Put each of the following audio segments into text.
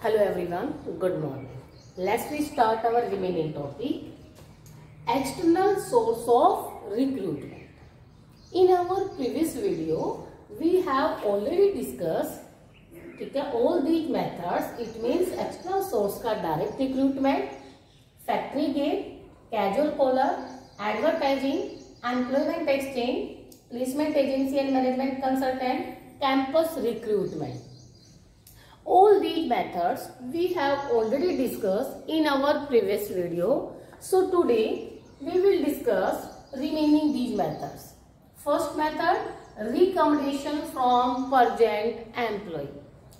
Hello everyone, good morning. Let's we start our remaining topic. External source of recruitment. In our previous video, we have already discussed ठीक है all these methods. It means external source का direct recruitment, factory gate, casual collar, advertising, employment exchange, placement agency and management consultant, campus recruitment. All these methods we have already discussed in our previous video. So today we will discuss remaining these methods. First method recommendation from present employee.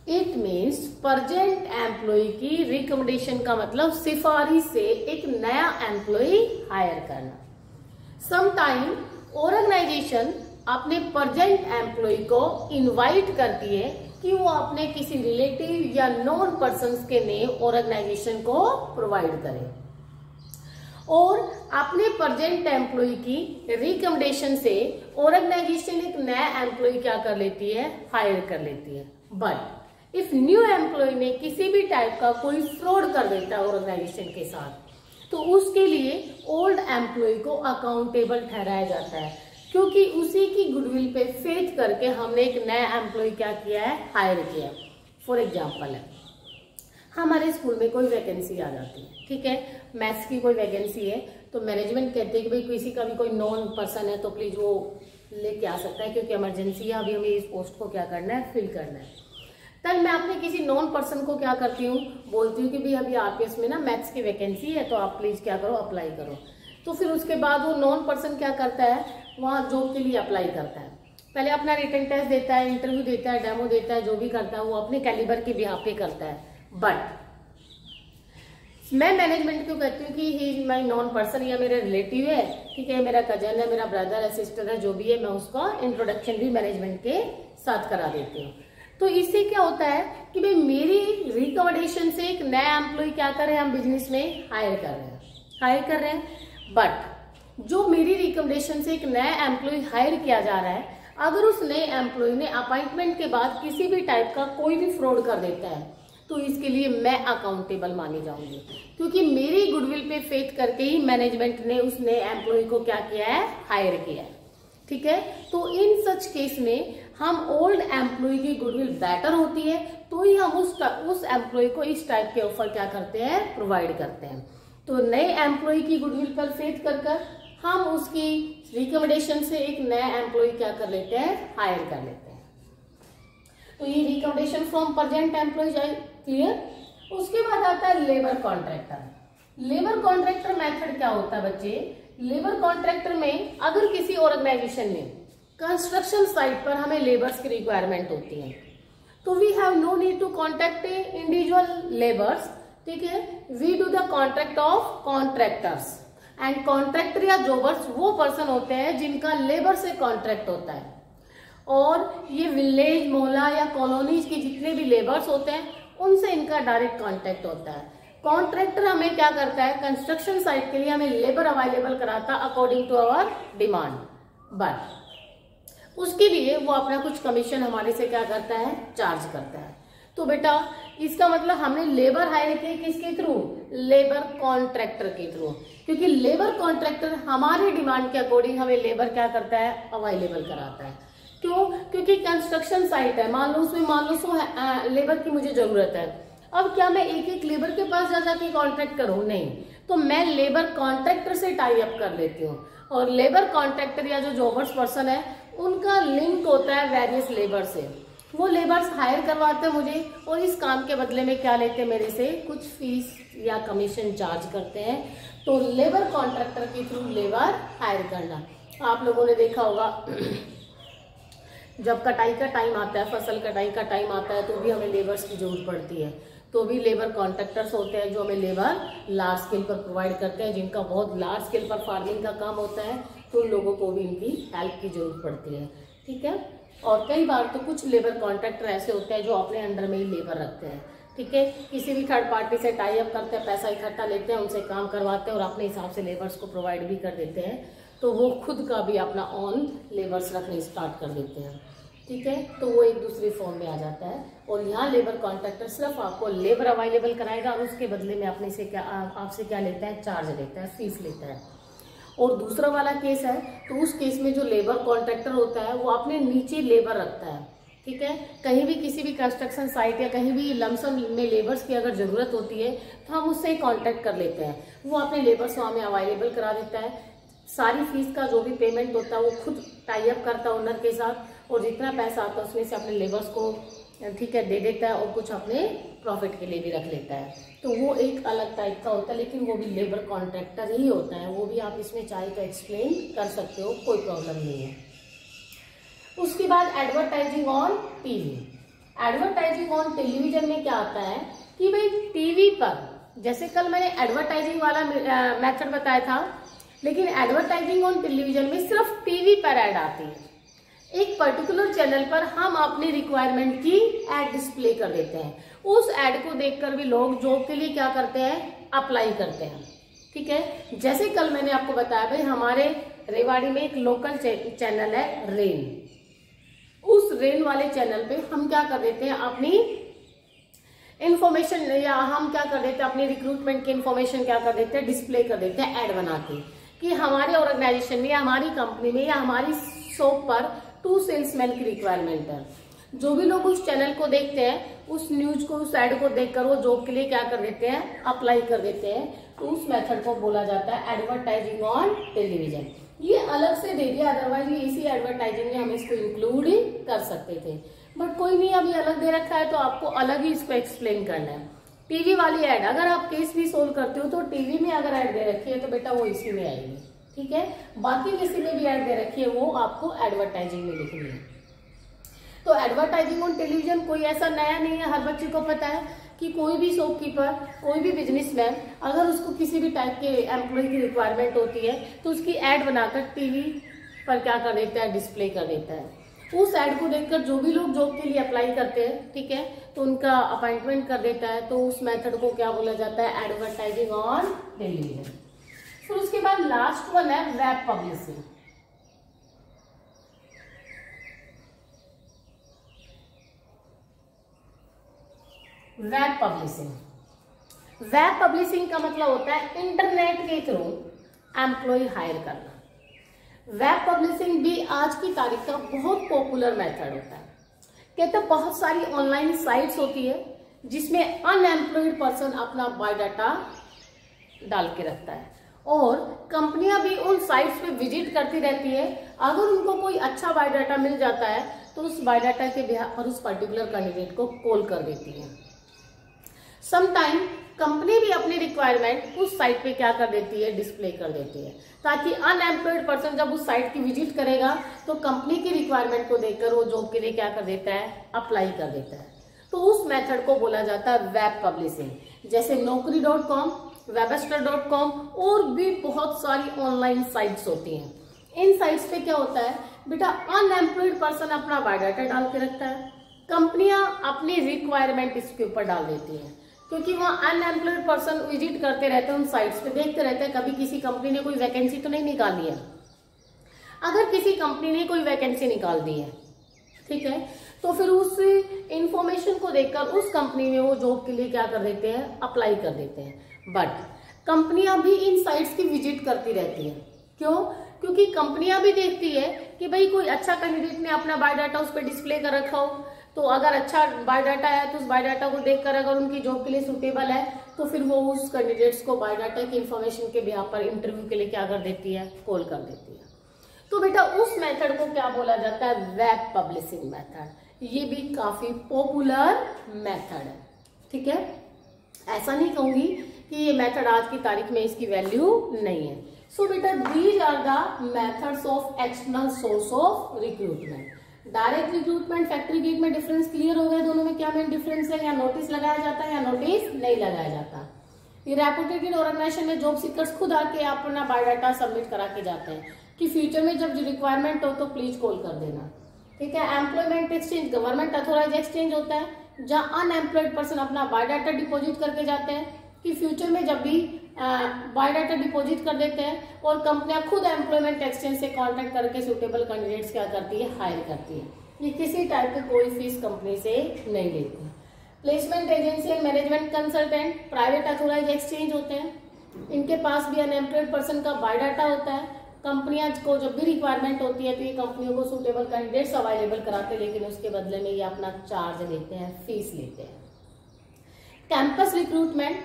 It means present employee की recommendation का मतलब सिफारिश से एक नया employ hire करना sometime organization अपने present employee को इनवाइट करती है कि वो अपने किसी रिलेटिव या नॉन पर्सन के नेम ऑर्गेनाइजेशन को प्रोवाइड करे? और अपने प्रजेंट एम्प्लॉय की रिकमेंडेशन से ऑर्गेनाइजेशन एक नया एम्प्लॉय क्या कर लेती है? हायर कर लेती है। बट इफ़ न्यू एम्प्लॉय ने किसी भी टाइप का कोई फ्रॉड कर देता है ऑर्गेनाइजेशन के साथ तो उसके लिए ओल्ड एम्प्लॉय को अकाउंटेबल ठहराया जाता है। क्योंकि उसी की गुडविल पे फेथ करके हमने एक नया एम्प्लॉय क्या किया है? हायर किया फॉर एग्ज़ाम्पल है। हमारे स्कूल में कोई वैकेंसी आ जाती है, ठीक है? मैथ्स की कोई वैकेंसी है तो मैनेजमेंट कहते हैं कि भाई किसी का भी कोई नॉन पर्सन है तो प्लीज़ वो लेके आ सकता है, क्योंकि इमरजेंसी है, अभी हमें इस पोस्ट को क्या करना है? फिल करना है। तब मैं अपने किसी नॉन पर्सन को क्या करती हूँ? बोलती हूँ कि भाई अभी आरपीएस में ना मैथ्स की वैकेंसी है तो आप प्लीज़ क्या करो? अप्लाई करो। तो फिर उसके बाद वो नॉन पर्सन क्या करता है? वहाँ जॉब के लिए अप्लाई करता है। पहले अपना रिटर्न टेस्ट देता है इंटरव्यू देता है डेमो देता है, जो भी करता है, वो अपने कैलिबर के बिहार पे करता है। बट मैं मैनेजमेंट क्यों कहती हूँ कि ही माई नॉन पर्सन या मेरा रिलेटिव है, ठीक है, मेरा कज़न है, मेरा ब्रदर है सिस्टर है, जो भी है, मैं उसका इंट्रोडक्शन भी मैनेजमेंट के साथ करा देती हूँ। तो इससे क्या होता है कि भाई मेरी रिकमेंडेशन से एक नया एम्प्लॉय क्या कर रहे हैं, हम बिज़नेस में हायर कर रहे हैं। हायर कर रहे हैं। बट जो मेरी रिकमेंडेशन से एक नया एम्प्लॉय हायर किया जा रहा है, अगर उस नए एम्प्लॉय ने अपॉइंटमेंट के बाद किसी भी टाइप का कोई भी फ्रॉड कर देता है तो इसके लिए मैं अकाउंटेबल मानी जाऊँगी। क्योंकि मेरी गुडविल पे फेथ करके ही मैनेजमेंट ने उस नए एम्प्लॉय को क्या किया है? हायर किया है। ठीक है? तो इन सच केस में हम ओल्ड एम्प्लॉय की गुडविल बेटर होती है तो ही हम उस उस एम्प्लॉय को इस टाइप के ऑफ़र क्या करते हैं? प्रोवाइड करते हैं। तो नए एम्प्लॉय की गुडविल पर फेथ कर कर हम उसकी रिकमेंडेशन से एक नया एम्प्लॉय क्या कर लेते हैं? हायर कर लेते हैं। तो ये recommendation from present employee clear उसके बाद आता है labour contractor labour contractor method क्या होता है बच्चे? लेबर कॉन्ट्रैक्टर में अगर किसी ऑर्गेनाइजेशन में कंस्ट्रक्शन साइट पर हमें लेबर्स की रिक्वायरमेंट होती है तो we have no need to contact individual labours ठीक है? We do the contract of contractors and contractor या जॉबर्स वो पर्सन होते हैं जिनका लेबर से कॉन्ट्रैक्ट होता है। और ये विलेज मोहल्ला या कॉलोनीज के जितने भी लेबर्स होते हैं, उनसे इनका डायरेक्ट कॉन्टेक्ट होता है। कॉन्ट्रैक्टर हमें क्या करता है? कंस्ट्रक्शन साइट के लिए हमें लेबर अवेलेबल कराता according to our demand but उसके लिए वो अपना कुछ कमीशन हमारे से क्या करता है? चार्ज करता है। तो बेटा, इसका मतलब हमने लेबर हायर किए किसके थ्रू लेबर कॉन्ट्रैक्टर के थ्रू क्योंकि लेबर कॉन्ट्रैक्टर हमारी डिमांड के अकॉर्डिंग हमें लेबर क्या करता है? अवेलेबल कराता है। क्यों? क्योंकि कंस्ट्रक्शन साइट है। मान लो उसमें, मान लो सो लेबर की मुझे ज़रूरत है। अब क्या मैं एक एक लेबर के पास जा जाके कॉन्ट्रैक्ट करूँ नहीं। तो मैं लेबर कॉन्ट्रैक्टर से टाई अप कर लेती हूँ। और लेबर कॉन्ट्रैक्टर या जो जॉबर्स पर्सन है, उनका लिंक होता है वेरियस लेबर से। वो लेबर्स हायर करवाते हैं मुझे, और इस काम के बदले में क्या लेते हैं मेरे से? कुछ फ़ीस या कमीशन चार्ज करते हैं। तो लेबर कॉन्ट्रैक्टर के थ्रू लेबर हायर करना। आप लोगों ने देखा होगा, जब कटाई का टाइम आता है, फ़सल कटाई का टाइम आता है तो भी हमें लेबर्स की ज़रूरत पड़ती है। तो भी लेबर कॉन्ट्रैक्टर्स होते हैं जो हमें लेबर लार्ज स्केल पर प्रोवाइड करते हैं, जिनका बहुत लार्ज स्केल पर फ़ार्मिंग का काम होता है तो उन लोगों को भी इनकी हेल्प की ज़रूरत पड़ती है। ठीक है? और कई बार तो कुछ लेबर कॉन्ट्रैक्टर ऐसे होते हैं जो अपने अंडर में ही लेबर रखते हैं, ठीक है? किसी भी थर्ड पार्टी से टाई अप करते हैं, पैसा इकट्ठा लेते हैं, उनसे काम करवाते हैं और अपने हिसाब से लेबर्स को प्रोवाइड भी कर देते हैं तो वो खुद का भी अपना ऑन लेबर्स रखने स्टार्ट कर देते हैं, ठीक है? तो वो एक दूसरे फॉर्म में आ जाता है और यहाँ लेबर कॉन्ट्रैक्टर सिर्फ़ आपको लेबर अवेलेबल कराएगा और उसके बदले में अपने से क्या आपसे क्या लेता है? चार्ज लेता है फ़ीस लेता है। और दूसरा वाला केस है तो उस केस में जो लेबर कॉन्ट्रैक्टर होता है, वो अपने नीचे लेबर रखता है, ठीक है? कहीं भी किसी भी कंस्ट्रक्शन साइट या कहीं भी लमसम में लेबर्स की अगर ज़रूरत होती है तो हम उससे कॉन्टेक्ट कर लेते हैं। वो अपने लेबर्स को हमें अवेलेबल करा देता है। सारी फ़ीस का जो भी पेमेंट होता है, वो खुद टाई अप करता है ओनर के साथ और जितना पैसा आता है, उसमें से अपने लेबर्स को ठीक है, दे देता है और कुछ अपने प्रॉफिट के लिए भी रख लेता है। तो वो एक अलग टाइप का होता है, लेकिन वो भी लेबर कॉन्ट्रैक्टर ही होता है। वो भी आप इसमें चाहे तो एक्सप्लेन कर सकते हो, कोई प्रॉब्लम नहीं है। उसके बाद advertising on TV advertising on television में क्या आता है कि भाई टीवी पर, जैसे कल मैंने एडवर्टाइजिंग वाला मेथड बताया था, लेकिन एडवर्टाइजिंग ऑन टेलीविज़न में सिर्फ़ टीवी पर एड आती है। एक पर्टिकुलर चैनल पर हम अपनी रिक्वायरमेंट की एड डिस्प्ले कर देते हैं। उस एड को देखकर भी लोग जॉब के लिए क्या करते हैं? अप्लाई करते हैं। ठीक है? जैसे कल मैंने आपको बताया भाई, हमारे रेवाड़ी में एक लोकल चैनल है रेन उस रेन वाले चैनल पे हम क्या कर देते हैं? अपनी इंफॉर्मेशन या हम क्या कर देते हैं? अपनी रिक्रूटमेंट की इंफॉर्मेशन क्या कर देते हैं? डिस्प्ले कर देते हैं एड बना के। कि हमारे ऑर्गेनाइजेशन में या हमारी कंपनी में या हमारी शॉप पर टू सेल्समैन की रिक्वायरमेंट है। जो भी लोग उस चैनल को देखते हैं, उस न्यूज़ को, उस एड को देखकर वो जॉब के लिए क्या कर देते हैं अप्लाई कर देते हैं तो उस मेथड को बोला जाता है एडवर्टाइजिंग ऑन टेलीविज़न ये अलग से दे दिया अदरवाइज़ इसी एडवर्टाइजिंग में हम इसको इंक्लूड ही कर सकते थे। बट कोई नहीं, अभी अलग दे रखा है तो आपको अलग ही इसको एक्सप्लेन करना है। टीवी वाली एड अगर आप केस भी सोल्व करते हो तो टीवी में अगर एड दे रखी है तो बेटा वो इसी में आएगी। ठीक है? बाकी किसी में भी एड दे रखी है, वो आपको एडवर्टाइजिंग में लिखनी है। तो एडवर्टाइजिंग ऑन टेलीविज़न कोई ऐसा नया नहीं है, हर बच्चे को पता है कि कोई भी शॉपकीपर कोई भी बिजनेसमैन अगर उसको किसी भी टाइप के एम्प्लॉय की रिक्वायरमेंट होती है तो उसकी एड बनाकर टीवी पर क्या कर देता है डिस्प्ले कर देता है। उस एड को देखकर जो भी लोग जॉब के लिए अप्लाई करते हैं, ठीक है तो उनका अपॉइंटमेंट कर देता है तो उस मेथड को क्या बोला जाता है एडवर्टाइजिंग ऑन टेलीविज़न फिर उसके बाद लास्ट वन है web publishing web publishing web publishing का मतलब होता है इंटरनेट के थ्रू एम्प्लॉय हायर करना. वेब पब्लिशिंग भी आज की तारीख का बहुत पॉपुलर मेथड होता है. कहते तो बहुत सारी ऑनलाइन साइट्स होती है जिसमें अनएम्प्लॉयड पर्सन अपना बायोडाटा डाल के रखता है. और कंपनियाँ भी उन साइट्स पे विज़िट करती रहती है। अगर उनको कोई अच्छा बायोडाटा मिल जाता है तो उस बायोडाटा के पर उस पर्टिकुलर कैंडिडेट को कॉल कर देती है। समटाइम कंपनी भी अपनी रिक्वायरमेंट उस साइट पे क्या कर देती है डिस्प्ले कर देती है। ताकि अनएम्प्लॉयड पर्सन जब उस साइट की विज़िट करेगा तो कंपनी की रिक्वायरमेंट को देखकर वो जॉब के लिए क्या कर देता है अप्लाई कर देता है। तो उस मेथड को बोला जाता है वेब पब्लिशिंग जैसे Naukri dot com Webster dot com और भी बहुत सारी ऑनलाइन साइट्स होती हैं। इन साइट्स पे क्या होता है? बेटा अनएम्प्लॉयड पर्सन अपना बायोडाटा डाल के रखता है। कंपनियाँ अपनी रिक्वायरमेंट इसके ऊपर डाल देती हैं। क्योंकि वहाँ अनएम्प्लॉयड पर्सन विज़िट करते रहते हैं, उन साइट्स पे देखते रहते हैं, कभी किसी कंपनी ने कोई वैकेंसी तो नहीं निकाली है। अगर किसी कंपनी ने कोई वैकेंसी निकाल दी है, ठीक है? तो फिर उस इंफॉर्मेशन को देखकर उस कंपनी में वो जॉब के लिए क्या कर देते हैं? अप्लाई कर देते हैं। बट कंपनियाँ भी इन साइट्स की विज़िट करती रहती है। क्यों? क्योंकि कंपनियाँ भी देखती है कि भाई कोई अच्छा कैंडिडेट ने अपना बायोडाटा उस पर डिस्प्ले कर रखा हो। तो अगर अच्छा बायोडाटा है तो उस बायोडाटा को देखकर अगर उनकी जॉब के लिए सुटेबल है तो फिर वो उस कैंडिडेट्स को बायोडाटा की इन्फॉर्मेशन के बिहार पर इंटरव्यू के लिए क्या कर देती है? कॉल कर देती है। तो बेटा उस मेथड को क्या बोला जाता है? वेब पब्लिशिंग मेथड ये भी काफ़ी पॉपुलर मेथड है। ठीक है? ऐसा नहीं कहूँगी कि ये मेथड आज की तारीख में इसकी वैल्यू नहीं है। सो बेटा these are the methods of external source of recruitment direct recruitment factory gate में डिफरेंस क्लियर हो गया दोनों में क्या मेन डिफरेंस है? या नोटिस लगाया जाता है या नोटिस नहीं लगाया जाता। ये रेपुटेटेड ऑर्गेनाइजेशन में जॉब सीकर्स खुद आके अपना बायोडाटा सबमिट करा के जाते हैं कि फ्यूचर में जब रिक्वायरमेंट हो तो प्लीज़ कॉल कर देना। ठीक है? Employment exchange government authorize exchange होता है, जहाँ अनएम्प्लॉयड पर्सन अपना बायोडाटा डिपोजिट करके जाते हैं। कि फ्यूचर में जब भी बायोडाटा डिपॉजिट कर देते हैं और कंपनियाँ खुद एम्प्लॉयमेंट एक्सचेंज से कांटेक्ट करके सुटेबल कैंडिडेट्स क्या करती है हायर करती है। ये किसी टाइप की कोई फ़ीस कंपनी से नहीं लेती। Placement agency and management consultant private authorize exchange होते हैं। इनके पास भी अनएम्प्लॉयड पर्सन का बायोडाटा होता है। कंपनियाँ को जब भी रिक्वायरमेंट होती है तो ये कंपनियों को सुटेबल कैंडिडेट्स अवेलेबल कराते हैं, लेकिन उसके बदले में ये अपना चार्ज लेते हैं फ़ीस लेते हैं। कैंपस रिक्रूटमेंट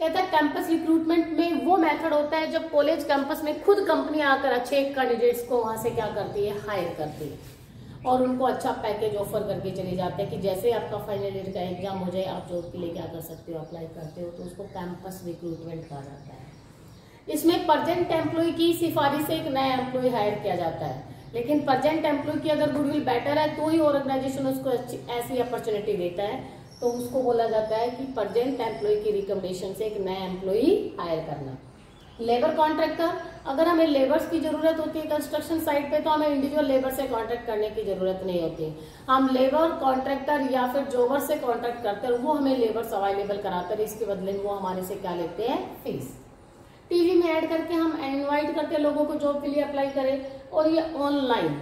कहता है कैंपस रिक्रूटमेंट में वो मेथड होता है जब कॉलेज कैंपस में खुद कंपनी आकर अच्छे कैंडिडेट्स को वहाँ से क्या करती है? हायर करती है। और उनको अच्छा पैकेज ऑफ़र करके चले जाते हैं कि जैसे आपका फाइनल ईयर का एग्ज़ाम हो जाए, आप जॉब के लिए क्या कर सकते हो अप्लाई करते हो तो उसको कैंपस रिक्रूटमेंट कहा जाता है। इसमें प्रजेंट एम्प्लॉय की सिफारिश से एक नया एम्प्लॉय हायर किया जाता है। लेकिन प्रजेंट एम्प्लॉय की अगर गुडविल बेटर है तो ही ऑर्गेनाइजेशन उसको ऐसी अपॉर्चुनिटी देता है। तो उसको बोला जाता है कि प्रजेंट एम्प्लॉय की रिकमेंडेशन से एक नया एम्प्लॉय हायर करना। लेबर कॉन्ट्रैक्टर अगर हमें लेबर्स की ज़रूरत होती है कंस्ट्रक्शन साइट पे तो हमें इंडिविजुअल लेबर से कॉन्ट्रैक्ट करने की ज़रूरत नहीं होती। हम लेबर कॉन्ट्रैक्टर या फिर जोबर से कॉन्ट्रैक्ट करते हैं, वो हमें लेबर्स अवेलेबल कराते हैं इसके बदले में वो हमारे से क्या लेते हैं? फ़ीस टीवी में ऐड करके हम इनवाइट करते हैं लोगों को जॉब के लिए अप्लाई करें और ये ऑनलाइन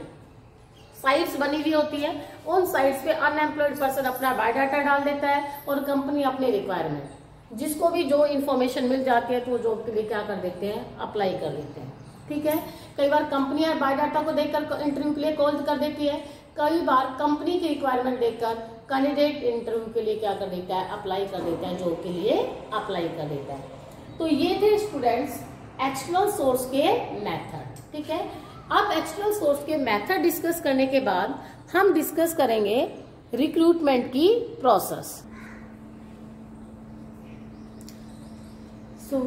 साइट्स बनी हुई होती है, उन साइट्स पे अनएम्प्लॉयड पर्सन अपना बायोडाटा डाल देता है और कंपनी अपनी रिक्वायरमेंट जिसको भी जो इन्फॉर्मेशन मिल जाती है तो वो जॉब के लिए क्या कर देते हैं अप्लाई कर देते हैं। ठीक है? कई बार कंपनियाँ बायोडाटा को देखकर इंटरव्यू के लिए कॉल कर देती है। कई बार कंपनी की रिक्वायरमेंट देखकर कैंडिडेट इंटरव्यू के लिए क्या कर देता है अप्लाई कर देता है जॉब के लिए अप्लाई कर देता है। तो ये थे स्टूडेंट्स एक्सटर्नल सोर्स के मेथड ठीक है? अब एक्सटर्नल सोर्स के मेथड डिस्कस करने के बाद हम डिस्कस करेंगे रिक्रूटमेंट की प्रोसेस सो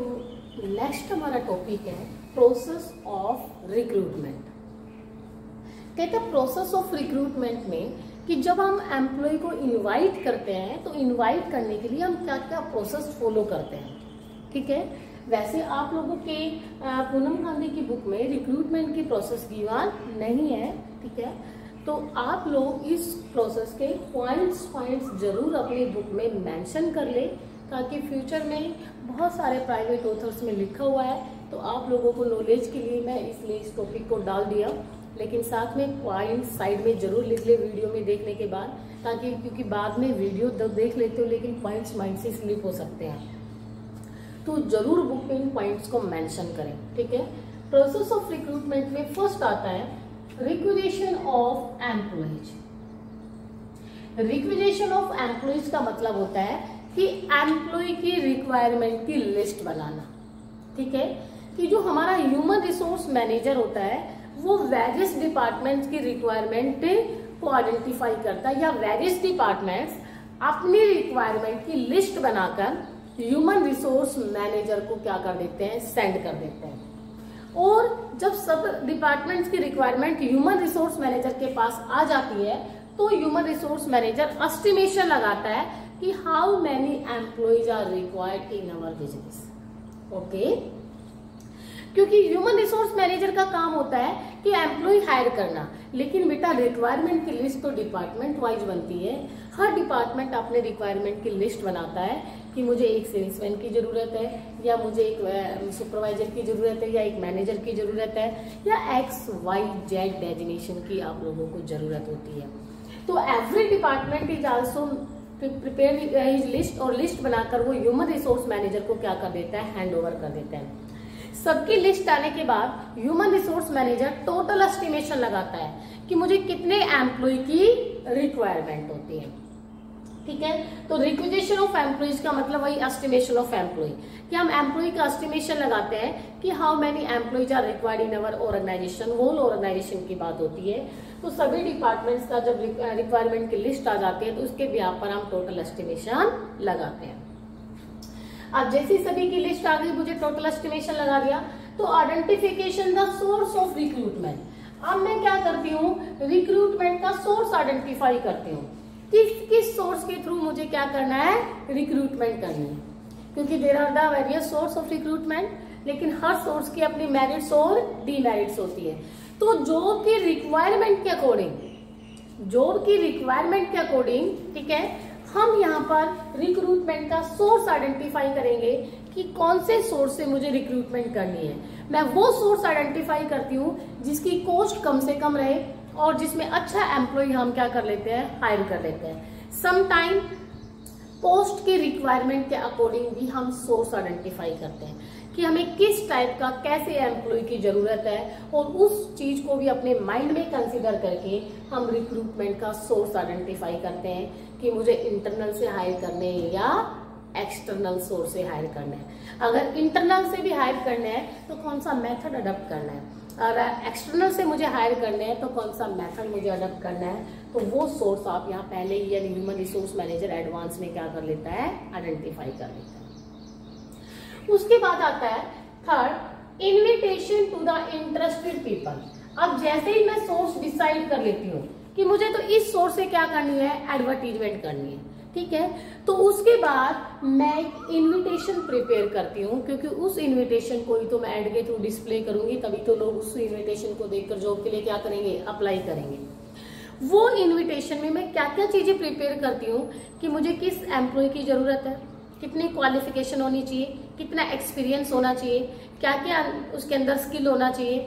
नेक्स्ट हमारा टॉपिक है प्रोसेस ऑफ़ रिक्रूटमेंट कहते हैं प्रोसेस ऑफ़ रिक्रूटमेंट में कि जब हम एम्प्लॉय को इनवाइट करते हैं तो इनवाइट करने के लिए हम क्या क्या प्रोसेस फॉलो करते हैं? ठीक है? वैसे आप लोगों के पूनम गांधी की बुक में रिक्रूटमेंट की प्रोसेस गिवन नहीं है, ठीक है? तो आप लोग इस प्रोसेस के पॉइंट्स पॉइंट्स ज़रूर अपनी बुक में मेंशन कर ले, ताकि फ्यूचर में बहुत सारे प्राइवेट ऑथर्स में लिखा हुआ है। तो आप लोगों को नॉलेज के लिए मैं इसलिए इस टॉपिक को डाल दिया। लेकिन साथ में पॉइंट साइड में ज़रूर लिख ले वीडियो में देखने के बाद, ताकि, क्योंकि बाद में वीडियो देख लेते हो, लेकिन पॉइंट्स माइंड से स्लिप हो सकते हैं। तो ज़रूर बुक में पॉइंट्स को मेंशन करें, ठीक है? प्रोसेस ऑफ़ रिक्रूटमेंट में फ़र्स्ट आता है requisition of employees requisition of employees का मतलब होता है कि एम्प्लॉय की रिक्वायरमेंट की लिस्ट बनाना, ठीक है? कि जो हमारा ह्यूमन रिसोर्स मैनेजर होता है, वो वेरियस डिपार्टमेंट्स की रिक्वायरमेंट को आइडेंटिफाई करता है या वेरियस डिपार्टमेंट्स अपनी रिक्वायरमेंट की लिस्ट बनाकर ह्यूमन रिसोर्स मैनेजर को क्या कर देते हैं? सेंड कर देते हैं। और जब सब डिपार्टमेंट्स की रिक्वायरमेंट ह्यूमन रिसोर्स मैनेजर के पास आ जाती है तो ह्यूमन रिसोर्स मैनेजर एस्टिमेशन लगाता है कि how many employees are required in our business okay क्योंकि ह्यूमन रिसोर्स मैनेजर का काम होता है कि एम्प्लॉय हायर करना। लेकिन बेटा रिक्वायरमेंट की लिस्ट तो डिपार्टमेंट वाइज बनती है। हर डिपार्टमेंट अपने रिक्वायरमेंट की लिस्ट बनाता है कि मुझे एक सेल्समैन की ज़रूरत है, या मुझे एक सुपरवाइजर की ज़रूरत है, या एक मैनेजर की ज़रूरत है, या एक्स वाई जेड डेजिनेशन की आप लोगों को ज़रूरत होती है। तो every department is also prepare his list और लिस्ट बनाकर वो ह्यूमन रिसोर्स मैनेजर को क्या कर देता है? हैंड ओवर कर देता है। सबकी लिस्ट आने के बाद human resource manager total estimation लगाता है कि मुझे कितने एम्प्लॉय की रिक्वायरमेंट होती है। ठीक है? तो रिक्विजेशन ऑफ़ एम्प्लॉयज़ का मतलब वही एस्टिमेशन ऑफ़ एम्प्लॉय कि हम एम्प्लॉय का एस्टिमेशन लगाते हैं कि how many employees are required in our organization whole organization की बात होती है। तो सभी डिपार्टमेंट्स का जब रिक्वायरमेंट की लिस्ट आ जाती है तो उसके ब्याह पर हम टोटल एस्टिमेशन लगाते हैं। अब जैसी सभी की लिस्ट आ गई, मुझे टोटल एस्टिमेशन लगा दिया तो identification the source of recruitment अब मैं क्या करती हूँ? रिक्रूटमेंट का सोर्स आइडेंटिफाई करती हूँ। किस किस सोर्स के थ्रू मुझे क्या करना है? रिक्रूटमेंट करनी है। क्योंकि there are the various source of recruitment लेकिन हर सोर्स की अपनी मेरिट्स और डीमेरिट्स होती है। तो जॉब की रिक्वायरमेंट के अकॉर्डिंग जॉब की रिक्वायरमेंट के अकॉर्डिंग ठीक है? हम यहाँ पर रिक्रूटमेंट का सोर्स आइडेंटिफाई करेंगे कि कौन से सोर्स से मुझे रिक्रूटमेंट करनी है। मैं वो सोर्स आइडेंटिफाई करती हूँ जिसकी कॉस्ट कम से कम रहे और जिसमें अच्छा एम्प्लॉय हम क्या कर लेते हैं? हायर कर लेते हैं। समटाइम पोस्ट के रिक्वायरमेंट के अकॉर्डिंग भी हम सोर्स आइडेंटिफाई करते हैं कि हमें किस टाइप का, कैसे एम्प्लॉय की ज़रूरत है और उस चीज़ को भी अपने माइंड में कंसिडर करके हम रिक्रूटमेंट का सोर्स आइडेंटिफाई करते हैं कि मुझे इंटरनल से हायर करने या एक्सटर्नल सोर्स से हायर करना है। अगर इंटरनल से भी हायर करना है तो कौन सा मेथड अडॉप्ट करना है? अगर एक्सटर्नल से मुझे हायर करने है तो कौन सा मेथड मुझे अडॉप्ट करना है तो वो सोर्स आप यहाँ पहले ही यानी ह्यूमन रिसोर्स मैनेजर एडवांस में क्या कर लेता है आइडेंटिफाई कर लेता है। उसके बाद आता है third invitation to the interested people अब जैसे ही मैं सोर्स डिसाइड कर लेती हूँ कि मुझे तो इस सोर्स से क्या करनी है एडवर्टीजमेंट करनी है। ठीक है? तो उसके बाद मैं एक इनविटेशन प्रिपेयर करती हूँ, क्योंकि उस इनविटेशन को ही तो मैं एड के थ्रू डिस्प्ले करूँगी, तभी तो लोग उस इनविटेशन को देखकर जॉब के लिए क्या करेंगे? अप्लाई करेंगे। वो इनविटेशन में मैं क्या क्या चीज़ें प्रिपेयर करती हूँ कि मुझे किस एम्प्लॉय की ज़रूरत है, कितनी क्वालिफिकेशन होनी चाहिए, कितना एक्सपीरियंस होना चाहिए क्या क्या उसके अंदर स्किल होना चाहिए,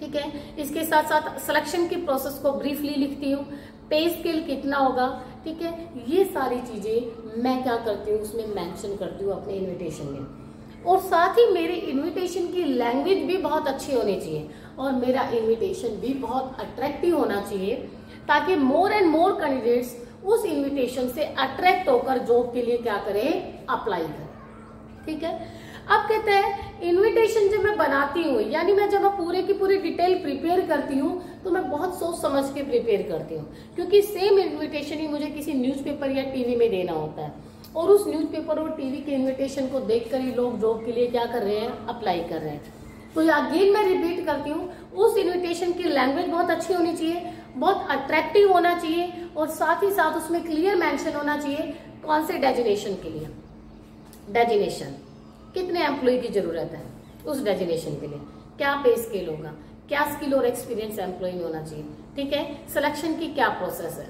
ठीक है? इसके साथ साथ सिलेक्शन के प्रोसेस को ब्रीफली लिखती हूँ पे स्किल कितना होगा ठीक है? ये सारी चीज़ें मैं क्या करती हूँ, उसमें मेंशन करती हूँ अपने इनविटेशन में। और साथ ही मेरे इनविटेशन की लैंग्वेज भी बहुत अच्छी होनी चाहिए और मेरा इनविटेशन भी बहुत अट्रैक्टिव होना चाहिए ताकि मोर एंड मोर कैंडिडेट्स उस इनविटेशन से अट्रैक्ट होकर जॉब के लिए क्या करें? अप्लाई करें। ठीक है? अब कहते हैं इनविटेशन जब मैं बनाती हूँ, यानी मैं जब पूरे की पूरी डिटेल प्रिपेयर करती हूँ तो मैं बहुत सोच समझ के प्रिपेयर करती हूँ। क्योंकि सेम इनविटेशन ही मुझे किसी न्यूज़पेपर या टीवी में देना होता है। और उस न्यूज़पेपर और टीवी के इन्विटेशन को देखकर ही लोग जॉब के लिए क्या कर रहे हैं? अप्लाई कर रहे हैं। तो अगेन मैं रिपीट करती हूँ, उस इन्विटेशन की लैंग्वेज बहुत अच्छी होनी चाहिए, बहुत अट्रैक्टिव होना चाहिए, और साथ ही साथ उसमें क्लियर मेंशन होना चाहिए, कौन से डेजिनेशन के लिए? डेजिनेशन। कितने एम्प्लॉय की ज़रूरत है उस डेजिनेशन के लिए? क्या पे स्केल होगा? क्या स्किल और एक्सपीरियंस एम्प्लॉय में होना चाहिए? ठीक है? सिलेक्शन की क्या प्रोसेस है?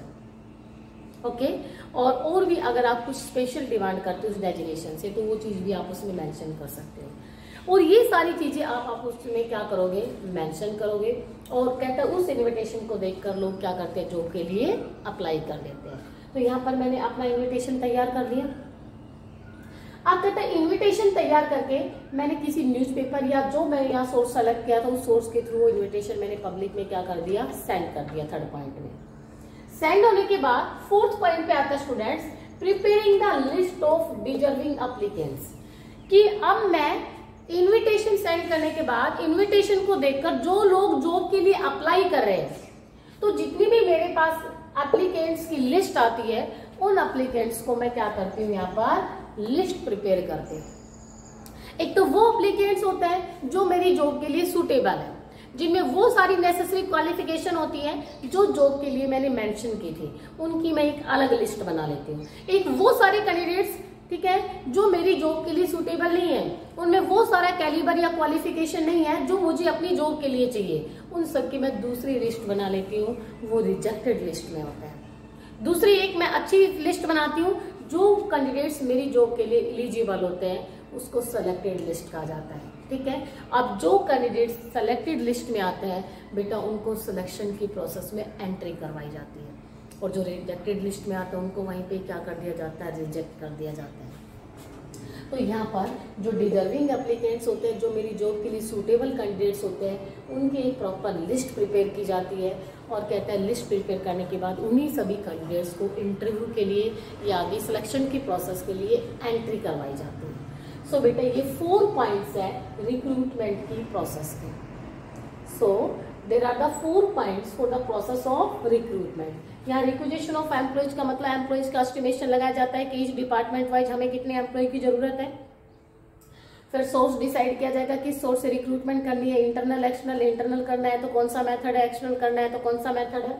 Okay okay? और और भी अगर आप कुछ स्पेशल डिमांड करते हो उस डेजिनेशन से तो वो चीज़ भी आप उसमें मेंशन कर सकते हो। और ये सारी चीज़ें आप आप उसमें क्या करोगे? मेंशन करोगे। और कहते हैं, उस इनविटेशन को देखकर लोग क्या करते हैं? जॉब के लिए अप्लाई कर लेते हैं। तो यहाँ पर मैंने अपना इन्विटेशन तैयार कर लिया आप कहते हैं इनविटेशन तैयार करके मैंने किसी न्यूज़पेपर या जो मैं यहाँ सोर्स सेलेक्ट किया था, उस सोर्स के थ्रू इनविटेशन मैंने पब्लिक में क्या कर दिया? सेंड कर दिया थर्ड पॉइंट में। सेंड होने के बाद फोर्थ पॉइंट पे आता है students preparing the list of deserving applicants कि अब मैं इनविटेशन सेंड करने के बाद इनविटेशन को देखकर जो लोग जॉब के लिए अप्लाई कर रहे हैं तो जितनी भी मेरे पास एप्लीकेंट्स की लिस्ट आती है, उन एप्लीकेंट्स को मैं क्या करती हूँ यहाँ पर लिस्ट प्रिपेयर करते हैं। एक तो वो अप्लीकेंट्स होते हैं जो मेरी जॉब के लिए सुटेबल है, जिनमें वो सारी नेसेसरी क्वालिफिकेशन होती है जो जॉब के लिए मैंने मेंशन की थी। उनकी मैं एक अलग लिस्ट बना लेती हूँ। एक वो सारे कैंडिडेट्स ठीक है, जो मेरी जॉब के लिए सुटेबल नहीं है, उनमें वो सारा कैलिबर या क्वालिफिकेशन नहीं है जो मुझे अपनी जॉब के लिए चाहिए। उन सब की मैं दूसरी लिस्ट बना लेती हूँ, वो रिजेक्टेड लिस्ट में होता है। दूसरी एक मैं अच्छी लिस्ट बनाती हूँ जो कैंडिडेट्स मेरी जॉब के लिए एलिजिबल होते हैं, उसको सेलेक्टेड लिस्ट कहा जाता है, ठीक है? अब जो कैंडिडेट्स सेलेक्टेड लिस्ट में आते हैं, बेटा उनको सिलेक्शन की प्रोसेस में एंट्री करवाई जाती है। और जो रिजेक्टेड लिस्ट में आते हैं, उनको वहीं पे क्या कर दिया जाता है? रिजेक्ट कर दिया जाता है। तो यहाँ पर जो डिजर्विंग एप्लीकेंट्स होते हैं जो मेरी जॉब के लिए सूटेबल कैंडिडेट्स होते हैं उनकी एक प्रॉपर लिस्ट प्रिपेयर की जाती है और कहता है लिस्ट प्रिपेयर करने के बाद उन्हीं सभी कैंडिडेट्स को इंटरव्यू के लिए या आगे सिलेक्शन की प्रोसेस के लिए एंट्री करवाई जाती है। सो so, बेटा ये फोर पॉइंट्स है रिक्रूटमेंट की प्रोसेस के। So there are the four points for the process of recruitment यहाँ रिक्वेजेशन ऑफ़ एम्प्लॉयज़ का मतलब एम्प्लॉयज़ का एस्टिमेशन लगाया जाता है कि इस डिपार्टमेंट वाइज हमें कितने एम्प्लॉय की ज़रूरत है। फिर सोर्स डिसाइड किया जाएगा किस सोर्स से रिक्रूटमेंट करनी है इंटरनल एक्सटर्नल इंटरनल करना है तो कौन सा मेथड है एक्सटर्नल करना है तो कौन सा मेथड है।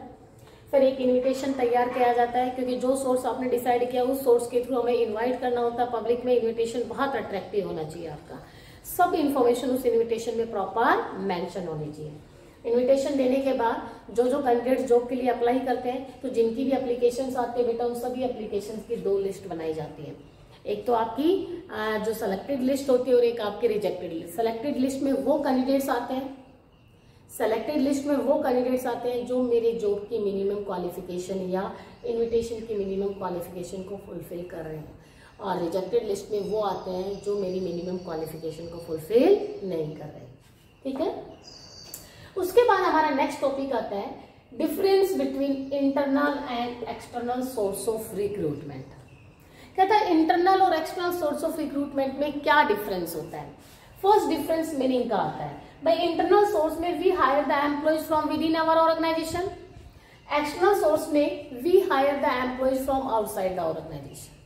फिर एक इनविटेशन तैयार किया जाता है क्योंकि जो सोर्स आपने डिसाइड किया उस सोर्स के थ्रू हमें इन्वाइट करना होता है। पब्लिक में इन्विटेशन बहुत अट्रैक्टिव होना चाहिए आपका। सब इन्फॉर्मेशन उस इन्विटेशन में प्रॉपर मैंशन होनी चाहिए। इनविटेशन देने के बाद जो जो कैंडिडेट जॉब के लिए अप्लाई करते हैं तो जिनकी भी एप्लीकेशन आते हैं बेटा, उन सभी एप्लीकेशन की दो लिस्ट बनाई जाती है। एक तो आपकी जो सेलेक्टेड लिस्ट होती है और एक आपकी रिजेक्टेड लिस्ट सेलेक्टेड लिस्ट में वो कैंडिडेट्स आते हैं। सेलेक्टेड लिस्ट में वो कैंडिडेट्स आते हैं जो मेरे जॉब की मिनिमम क्वालिफिकेशन या इनविटेशन की मिनिमम क्वालिफिकेशन को फुलफिल कर रहे हैं। और रिजेक्टेड लिस्ट में वो आते हैं जो मेरी मिनिमम क्वालिफिकेशन को फुलफिल नहीं कर रहे ठीक है? उसके बाद हमारा नेक्स्ट टॉपिक आता है difference between internal and external source of recruitment कहता है इंटरनल और एक्सटर्नल सोर्स ऑफ़ रिक्रूटमेंट में क्या डिफरेंस होता है? फ़र्स्ट डिफरेंस मीनिंग का आता है। भाई इंटरनल सोर्स में we hire the employees from within our organisation external source में we hire the employees from outside the organisation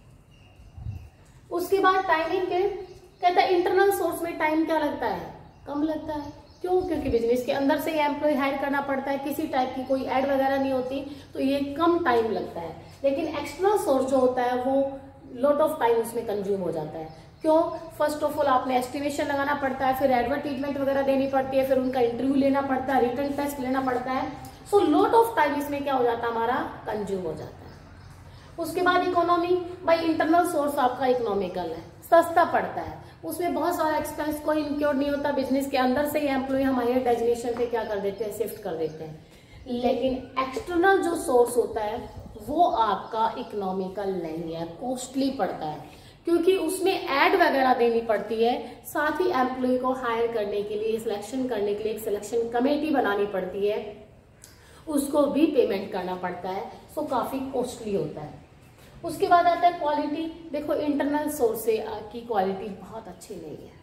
उसके बाद टाइमिंग के कहता है इंटरनल सोर्स में टाइम क्या लगता है? कम लगता है। क्यों? क्योंकि बिज़नेस के अंदर से ही एम्प्लॉय हायर करना पड़ता है, किसी टाइप की कोई एड वगैरह नहीं होती तो ये कम टाइम लगता है। लेकिन एक्सटर्नल सोर्स जो होता है, वो लॉट ऑफ़ टाइम उसमें कंज्यूम हो जाता है। क्यों? फ़र्स्ट ऑफ़ ऑल आपने एस्टिमेशन लगाना पड़ता है, फिर एडवर्टीजमेंट वगैरह देनी पड़ती है, फिर उनका इंटरव्यू लेना पड़ता है रिटर्न टेस्ट लेना पड़ता है। सो लॉट ऑफ़ टाइम इसमें क्या हो जाता है? हमारा कंज्यूम हो जाता है। उसके बाद इकोनॉमी भाई इंटरनल सोर्स आपका इकोनॉमिकल है, सस्ता पड़ता है। उसमें बहुत सारा एक्सपेंस कोई इंक्योर नहीं होता बिज़नेस के अंदर से ही एम्प्लॉय हम हायर डेजिनेशन पे क्या कर देते हैं शिफ्ट कर देते हैं। लेकिन एक्सटर्नल जो सोर्स होता है, वो आपका इकोनॉमिकल नहीं है कॉस्टली पड़ता है। क्योंकि उसमें एड वगैरह देनी पड़ती है, साथ ही एम्प्लॉय को हायर करने के लिए सिलेक्शन करने के लिए एक सिलेक्शन कमेटी बनानी पड़ती है। उसको भी पेमेंट करना पड़ता है सो काफ़ी कॉस्टली होता है। उसके बाद आता है क्वालिटी देखो इंटरनल सोर्स की क्वालिटी बहुत अच्छी नहीं है।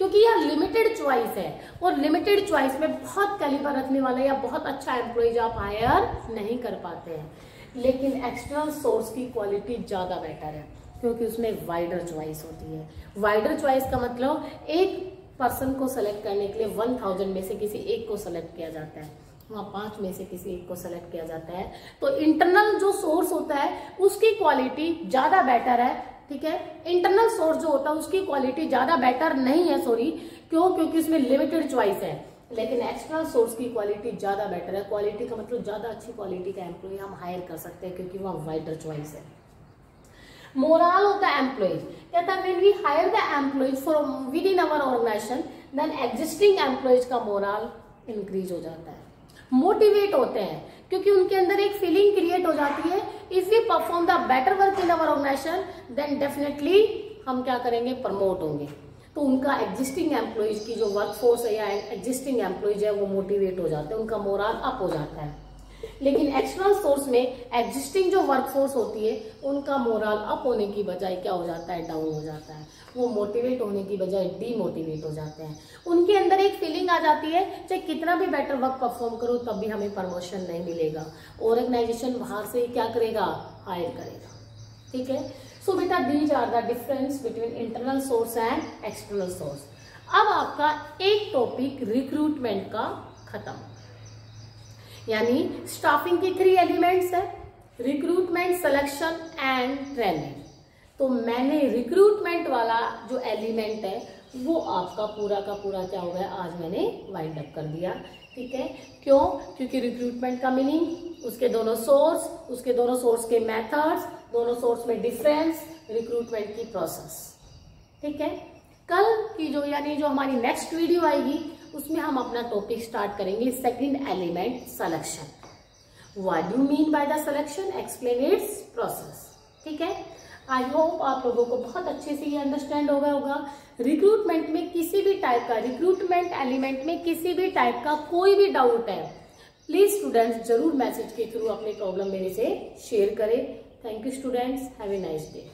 क्योंकि यह लिमिटेड चॉइस है और लिमिटेड चॉइस में बहुत कैलिबर रखने वाले या बहुत अच्छा एम्प्लॉयज़ आप हायर नहीं कर पाते हैं। लेकिन एक्सटर्नल सोर्स की क्वालिटी ज़्यादा बेटर है, क्योंकि उसमें वाइडर चॉइस होती है। वाइडर चॉइस का मतलब एक पर्सन को सेलेक्ट करने के लिए वन थाउज़ेंड में से किसी एक को सेलेक्ट किया जाता है। वहाँ पाँच में से किसी एक को सेलेक्ट किया जाता है। तो इंटरनल जो सोर्स होता है, उसकी क्वालिटी ज़्यादा बेटर है, ठीक है? इंटरनल सोर्स जो होता है, उसकी क्वालिटी ज़्यादा बेटर नहीं है सॉरी क्यों? क्योंकि उसमें लिमिटेड चॉइस है। लेकिन एक्सटर्नल सोर्स की क्वालिटी ज़्यादा बेटर है। क्वालिटी का मतलब ज़्यादा अच्छी क्वालिटी का एम्प्लॉय हम हायर कर सकते हैं, क्योंकि वह वाइडर चॉइस है। मोरल ऑफ़ द एम्प्लॉयज़ कहता है we hire the employees from within our organisation then existing employees का मोरल इंक्रीज हो जाता है। मोटिवेट होते हैं, क्योंकि उनके अंदर एक फीलिंग क्रिएट हो जाती है। If we perform the better work in our organisation then definitely हम क्या करेंगे? प्रमोट होंगे। तो उनका एग्जिस्टिंग एम्प्लॉयज़ की जो वर्क फोर्स है या एग्जिस्टिंग एम्प्लॉयज़ है, वो मोटिवेट हो जाते हैं, उनका मोराल अप हो जाता है। लेकिन एक्सटर्नल सोर्स में एग्जिस्टिंग जो वर्कफोर्स होती है, उनका मोरल अप होने की बजाय क्या हो जाता है? डाउन हो जाता है। वो मोटिवेट होने की बजाय डीमोटिवेट हो जाते हैं। उनके अंदर एक फीलिंग आ जाती है चाहे कितना भी बेटर वर्क परफॉर्म करो, तब भी हमें प्रमोशन नहीं मिलेगा। ऑर्गेनाइजेशन बाहर से क्या करेगा? हायर करेगा। ठीक है? सो बेटा these are the difference between internal source and external source अब आपका एक टॉपिक रिक्रूटमेंट का खत्म। यानी स्टाफिंग के थ्री एलिमेंट्स है रिक्रूटमेंट सिलेक्शन एंड ट्रेनिंग तो मैंने रिक्रूटमेंट वाला जो एलिमेंट है, वो आपका पूरा का पूरा क्या हो गया, आज मैंने वाइंड अप कर दिया, ठीक है? क्यों? क्योंकि रिक्रूटमेंट का मीनिंग उसके दोनों सोर्स उसके दोनों सोर्स के मेथड्स दोनों सोर्स में डिफरेंस रिक्रूटमेंट की प्रोसेस ठीक है? कल की जो, यानी जो हमारी नेक्स्ट वीडियो आएगी उसमें हम अपना टॉपिक स्टार्ट करेंगे second element selection what do mean by the selection explain its process ठीक है? आई होप आप लोगों को बहुत अच्छे से ये अंडरस्टैंड हो गया होगा। रिक्रूटमेंट में किसी भी टाइप का रिक्रूटमेंट एलिमेंट में किसी भी टाइप का कोई भी डाउट है प्लीज़ स्टूडेंट्स ज़रूर मैसेज के थ्रू अपने प्रॉब्लम मेरे से शेयर करें। Thank you students have a nice day